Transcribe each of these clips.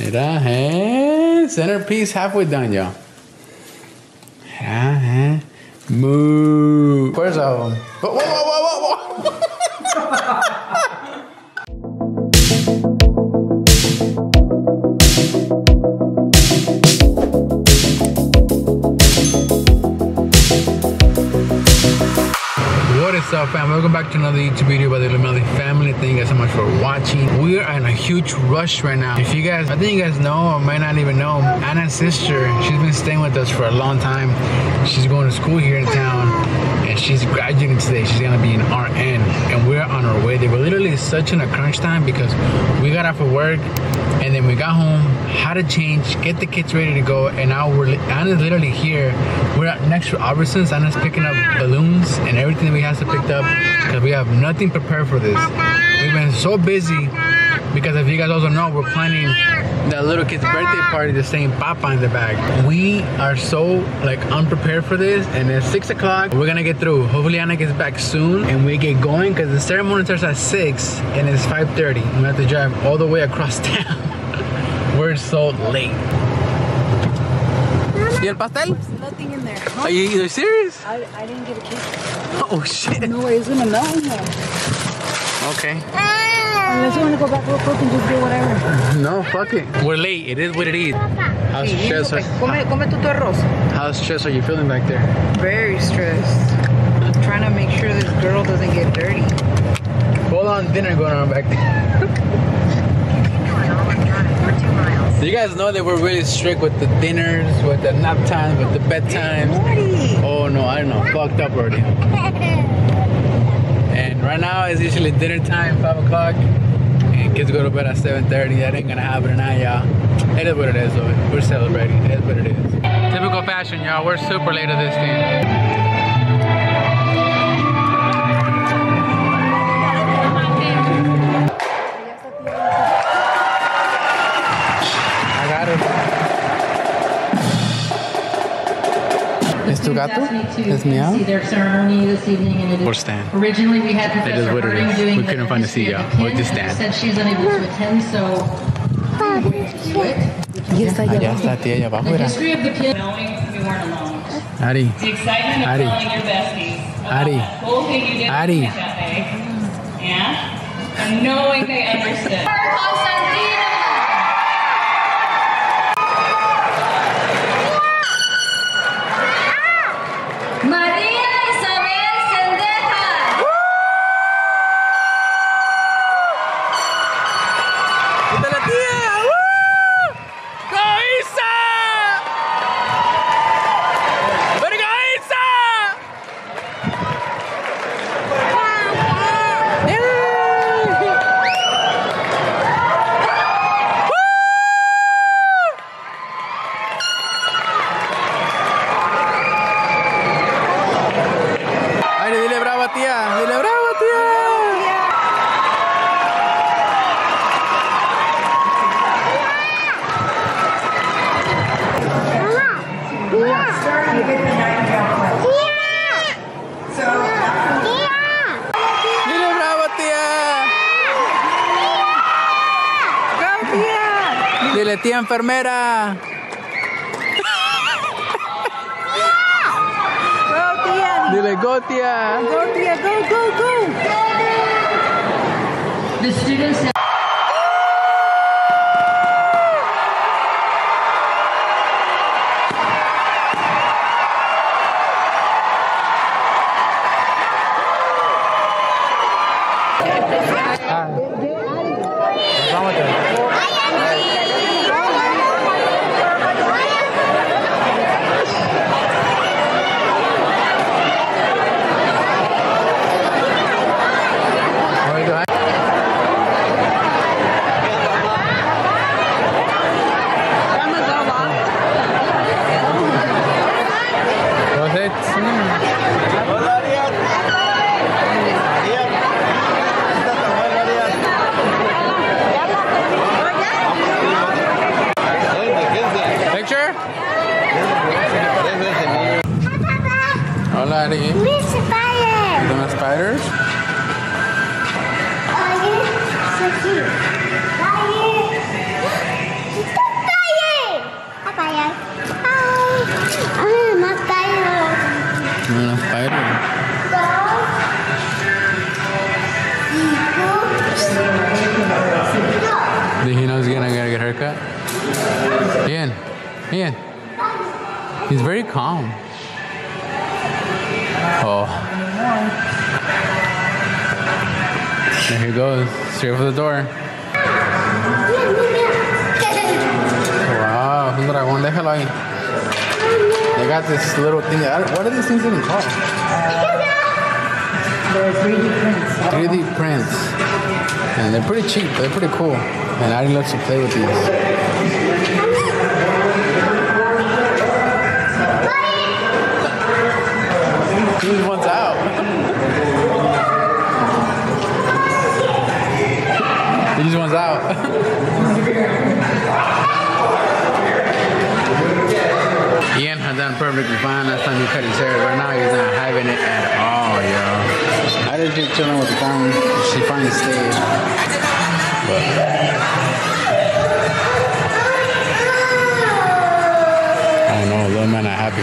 Mira, eh, centerpiece halfway done, y'all. Yeah, eh. Moo. Where's all of? Whoa, whoa, whoa, whoa, whoa, up fam? Welcome back to another YouTube video by the Lomeli family. Thank you guys so much for watching. We are in a huge rush right now. If you guys, I think you guys know or might not even know, Ana's sister, she's been staying with us for a long time. She's going to school here in town and she's graduating today. She's gonna be an RN and we're on our way there. We're literally such in a crunch time because we got off of work and then we got home, had to change, get the kids ready to go, and now we're Ana's literally here. We're next to Albertsons. Ana's picking up balloons and everything that we have to pick up because we have nothing prepared for this. We've been so busy because if you guys also know, we're planning that little kid's birthday party the same Papa in the bag. We are so like unprepared for this, and it's six o'clock. We're gonna get through. Hopefully Ana gets back soon and we get going because the ceremony starts at six and it's 5:30. We have to drive all the way across town. We're so late. ¿Y el pastel? Nothing in there. Are you, you serious? I, I didn't get a cake. Oh shit. No way, it's gonna melt in there. Okay. Unless you wanna go back real quick and just get whatever. No, fuck it. We're late. It is what it is. How stressed, are, Come, come tu tu arroz. how stressed are you feeling back there? Very stressed. I'm trying to make sure this girl doesn't get dirty. Full on dinner going on back there. You guys know that we're really strict with the dinners, with the nap times, with the bedtimes. Oh no, I don't know, fucked up already. And right now it's usually dinner time, five o'clock, and kids go to bed at seven thirty. That ain't gonna happen tonight, y'all. It is what it is, though. We're celebrating. It is what it is. Typical fashion, y'all. We're super late to this thing. ¿Es tu gato? ¿Es miau? See their ceremony this evening and it is- Or Stan. Originally, we had It is Professor what it Harding is. doing We the couldn't find a history seat, of y'all. the We're kin. just She Stan. Said she's unable to attend, so I'm going to do it. Allá está tía, allá abajo. The Mira. history of the kin. knowing we weren't alone. Ari. The excitement of Addie. telling your besties about Addie. that cool thing you did Addie. with that day. Yeah? And knowing they understood. María Isabel Sendejas. ¡Está la tía! ¡Woo! ¡Go Isa! ¡Pero go Isa! Ay, dile bravo tía, dile bravo tía. Dile bravo tía. Dile tía enfermera. Dile go tía. Go, Tia, go, go, go. The students have Straight for the door. Wow, un dragón, déjalo ahí. They got this little thing. What are these things even called? They're 3D prints. 3D prints. And they're pretty cheap. They're pretty cool. And Ari loves to play with these. He just wants out. He just wants out. Ian had done perfectly fine last time he cut his hair. Right now he's not having it at all, yo. I just been chilling with the phone. She finally stayed. But I don't know, little man not happy.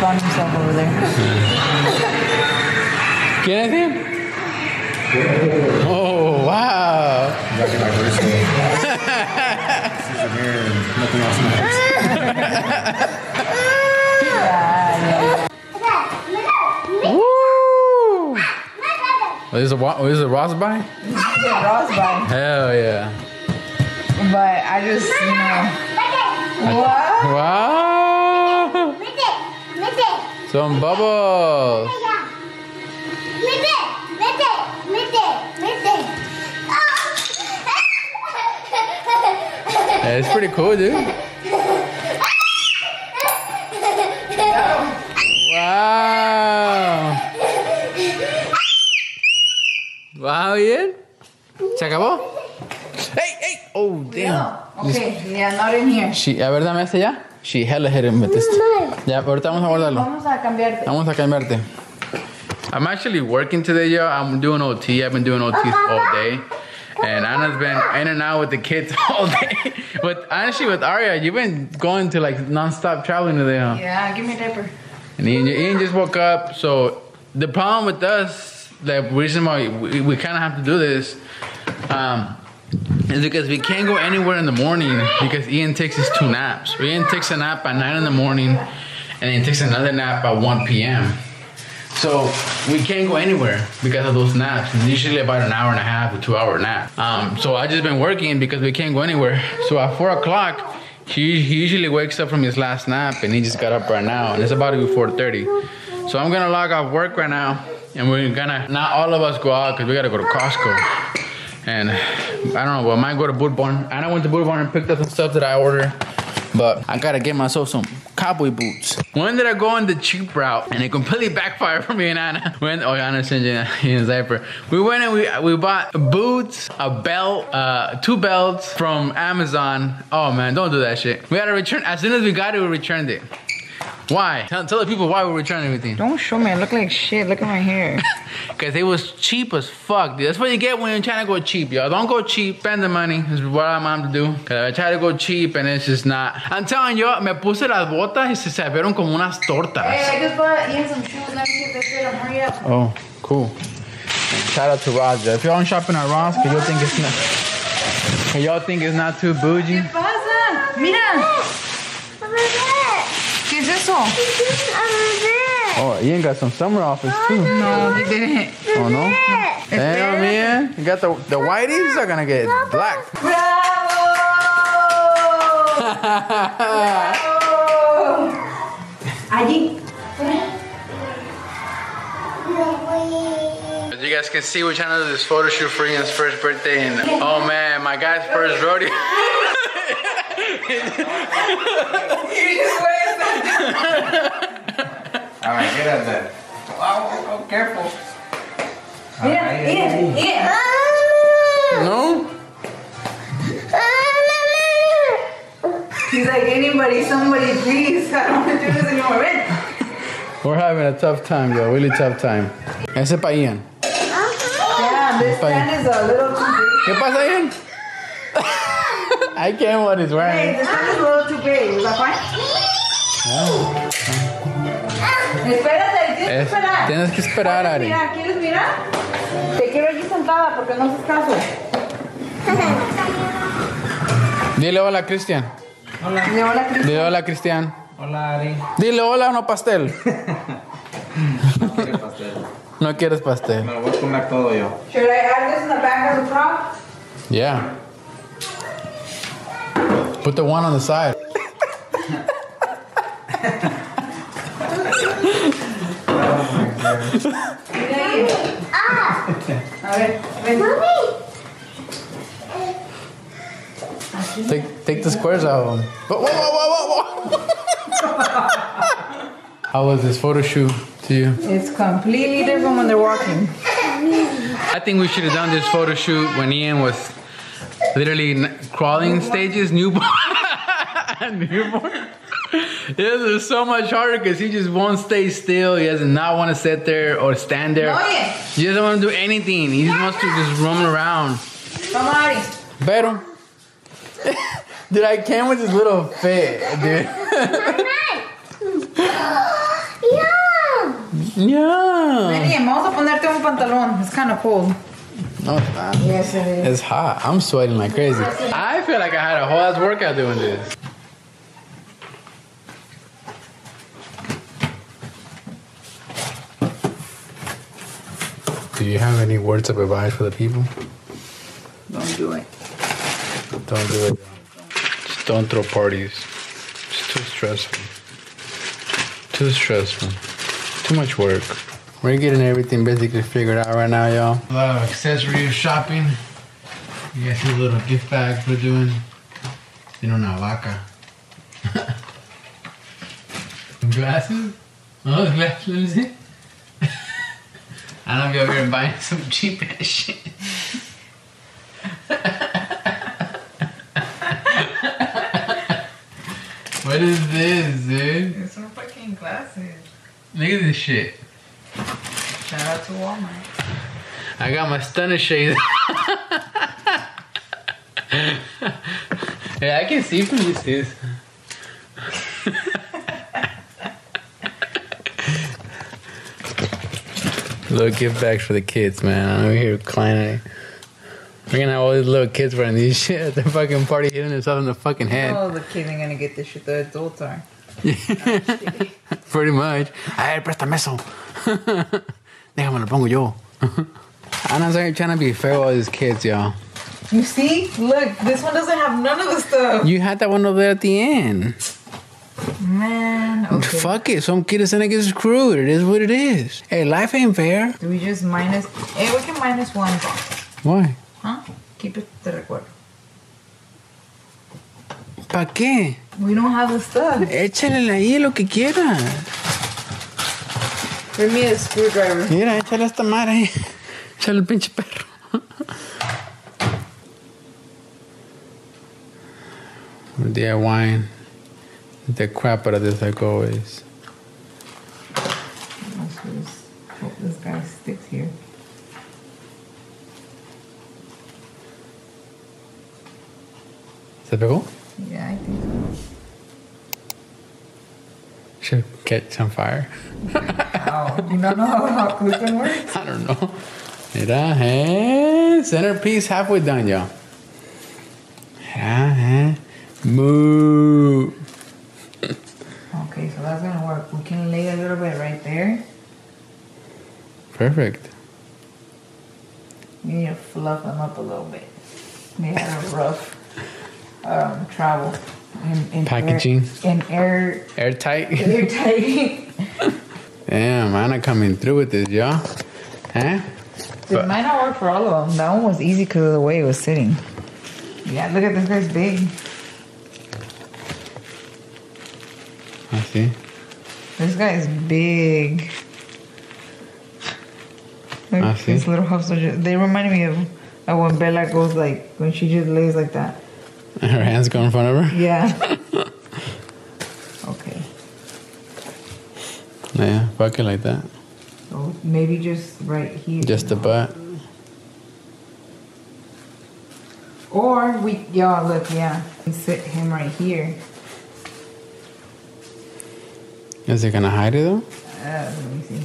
Found himself over there. ¿Quién es Ian? Oh, wow. Back in my first day. Season here and nothing else matters. Woo! This is a wa- oh, this is a Ross buy? He's at Ross by. Hell yeah! But I just, you know. What? Wow! Some bubbles. Yeah, it's pretty cool, dude. Wow! Wow, Ian. ¿Se acabó? Hey, hey! Oh, damn. Okay, yeah, not in here. She, a ver, dame este ya. She hella hit him with this. Ya, ahorita vamos a guardarlo. Vamos a cambiarte. Vamos a cambiarte. I'm actually working today, yo. I'm doing OT. I've been doing OT all day. And Ana's been in and out with the kids all day. But honestly, with Aria, you've been going to like non-stop traveling today, huh? Yeah, give me a diaper. And Ian, Ian just woke up. So the problem with us, the reason why we, we kind of have to do this, um, is because we can't go anywhere in the morning because Ian takes his two naps. Ian takes a nap at 9 in the morning and he takes another nap at 1 p.m. So we can't go anywhere because of those naps. And usually about an hour and a half or two hour nap. Um, so I just been working because we can't go anywhere. So at 4 o'clock, he, he usually wakes up from his last nap and he just got up right now and it's about to be 4.30. So I'm gonna log off work right now and we're gonna, not all of us go out because we gotta go to Costco. And I don't know, but I might go to Boot. And I went to Boot and picked up some stuff that I ordered. But I gotta get myself some cowboy boots. When did I go on the cheap route? And it completely backfired for me and Ana. When oh Ana's changing in diaper. We went and we we bought boots, a belt, uh, two belts from Amazon. Oh man, don't do that shit. We had to return as soon as we got it, we returned it. Why? Tell, tell the people why we returned everything. Don't show me. I look like shit. Look at my hair. Cause it was cheap as fuck, dude. That's what you get when you're trying to go cheap, y'all. Don't go cheap, spend the money. Is what I'm on to do. Cause I try to go cheap and it's just not. I'm telling you, me puse las botas y se se vieron como unas tortas. Hey, I just bought Ian some shoes. Let me see if they fit him. Hurry up. Oh, cool. Shout out to Ross. yo. If y'all shopping at Ross, cause y'all think it's not, cause y'all think it's not too bougie. ¿Qué pasa? Mira. ¿Qué es eso? Oh, Ian got some summer office too. No, he didn't. Oh no? Damn, man. You got the the whiteys are gonna get black. Allí. As you guys can see, we're trying to do this photo shoot for Ian's first birthday, and oh man, my guy's first rodeo. All right, get out there. Oh, oh, oh, careful. Mira, Ian, Ian. no? He's like, anybody, somebody, please. I don't want to do this anymore. We're having a tough time, yo. Really tough time. Ese pa Ian. Yeah, this stand is a little too big. ¿Qué pasa, Ian? I can't what he's Hey, wearing. this stand is a little too big. Is that fine? Espérate, que Es- esperar. tienes que esperar, ¿Quieres Ari. mirar? ¿Quieres mirar? Te quiero aquí sentada porque no haces caso. Dile hola, Cristian. Le hola, Cris. Dile hola, Cristian. Hola, Ari. Dile hola, no pastel. ¿Qué pastel? No quieres pastel. Me lo voy a comer todo yo. Should I add this in the back of the truck? Yeah. Put the one on the side. Mira ahí. A ver, ven. Take take the squares out of them. Whoa, whoa, whoa, whoa, whoa. How was this photo shoot to you? It's completely different when they're walking. I think we should have done this photo shoot when Ian was literally n- crawling stages, newborn. newborn. This is so much harder because he just won't stay still. He does not want to sit there or stand there. Oye, He doesn't want to do anything. He just wants to just roam around. come on, Ari. Pero, dude, I came with this little fit, dude. yeah. Vení, vamos a ponerte un pantalón. It's kind of cold. No, it's not. Yes, it is. It's hot. I'm sweating like crazy. I feel like I had a whole ass workout doing this. Do you have any words of advice for the people? Don't do it. Don't do it. Just don't throw parties. It's too stressful. Too stressful. Too much work. We're getting everything basically figured out right now, y'all. A lot of accessory shopping. You guys see the little gift bags we're doing. You know, una vaca. glasses? Oh, glasses. Let me see. I don't be over here buying some cheap ass shit. What is this, dude? It's some fucking glasses. Look at this shit. Out to Walmart. I got my stunner shades. yeah, I can see from this dude. little gift bags for the kids, man. I'm over here climbing. We're gonna have all these little kids wearing these shit at the fucking party, hitting themselves in the fucking head. Oh, the kids ain't gonna get this shit. The adults are. Pretty much. A ver, préstame eso. Déjame lo pongo yo. I'm not trying to be fair with all these kids, y'all. You see? Look, this one doesn't have none of the stuff. You had that one over there at the end. Man, okay. Fuck it. Some kid is gonna get screwed. It is what it is. Hey, life ain't fair. Do we just minus? Hey, we can minus one. Why? Huh? Keep it the recuerdo. ¿Pa qué? We don't have the stuff. Échale ahí lo que quiera. Bring me a screwdriver. Mira, échale esta madre ahí. Échale el pinche perro. DIY the crap out of this like always. Let's just hope this guy sticks here. ¿Se pegó? Yeah, I think so. Catch on fire. Ow. You don't know how, how cooking works? I don't know. Mira, eh. Centerpiece halfway done, y'all. Yeah, eh. Moo. Okay, so that's gonna work. We can lay a little bit right there. Perfect. We need to fluff them up a little bit. They had a rough um, travel. In, in Packaging. Air, in air, Airtight. airtight. Damn, I'm not coming through with this, y'all. Huh? it might not work for all of them. That one was easy because of the way it was sitting. Yeah, look at this guy's big. I see. This guy is big. Look, I see. These little hubs are just, they remind me of, of when Bella goes like, when she just lays like that. Her hands go in front of her? Yeah. okay. Yeah, bucket like that. Oh, maybe just right here. Just the butt. Or we, y'all look, yeah. Sit him right here. Is it gonna hide it though? Uh, let me see.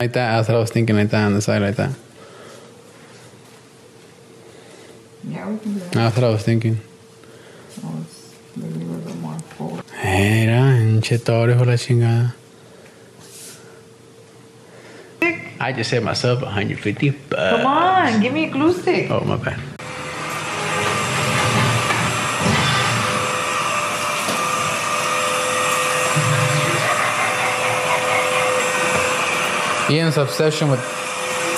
Like that, I thought I was thinking, like that on the side, like that. That's what I was thinking. So it's maybe a little more forward. Era, hinche toro, hijo de la chingada. I just saved myself 150 bucks. Come on, give me a glue stick. Oh, my bad. Ian's obsession with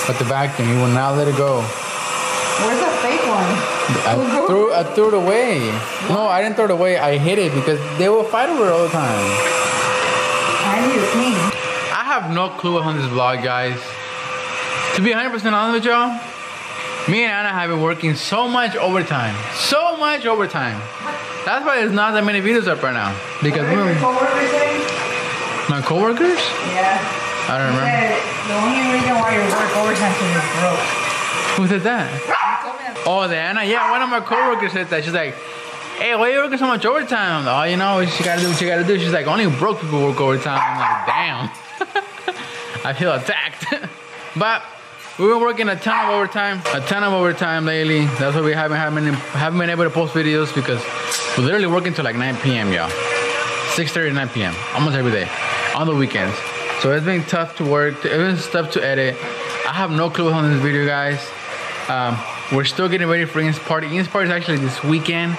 with the vacuum. He will not let it go. Where's the fake one? I threw, I threw it away. No, I didn't throw it away. I hid it because they will fight over it all the time. I need a clean. I have no clue what's on this vlog, guys. To be 100% honest with y'all, me and Ana have been working so much overtime. So much overtime. That's why there's not that many videos up right now. Because What did your hmm. we coworker say? my coworkers? Yeah. I don't remember. The only reason why your work overtime is you're broke. Who said that? You told me that. Oh, Ana? Yeah, one of my coworkers said that. She's like, hey, why are you working so much overtime? I'm oh, you know, she gotta do what she gotta do. She's like, only broke people work overtime. I'm like, damn. I feel attacked. but we've been working a ton of overtime, a ton of overtime lately. That's why we haven't, haven't, haven't been able to post videos because we're literally working till like 9 p.m., y'all. 6.30 to 9 p.m. almost every day on the weekends. So it's been tough to work. It's been tough to edit. I have no clue on this video, guys. Um, we're still getting ready for Ian's party. Ian's party is actually this weekend.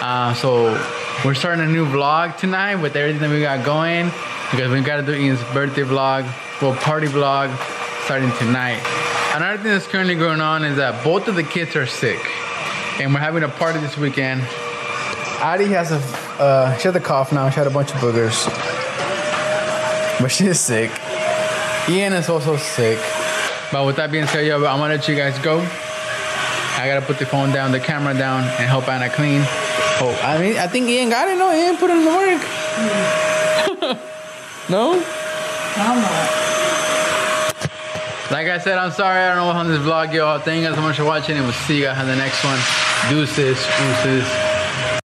Uh, so we're starting a new vlog tonight with everything that we got going because we got to do Ian's birthday vlog, well, party vlog starting tonight. Another thing that's currently going on is that both of the kids are sick and we're having a party this weekend. Addie has a, uh, she had a cough now. She had a bunch of boogers. But she's sick. Ian is also sick. But with that being said, yo, I'm gonna let you guys go. I gotta put the phone down, the camera down, and help Ana clean. Oh, I mean, I think Ian got it. No, Ian put it in the work. no? I'm not. Like I said, I'm sorry. I don't know what's on this vlog, yo. Thank you guys so much for watching, and we'll see you guys on the next one. Deuces, ooses.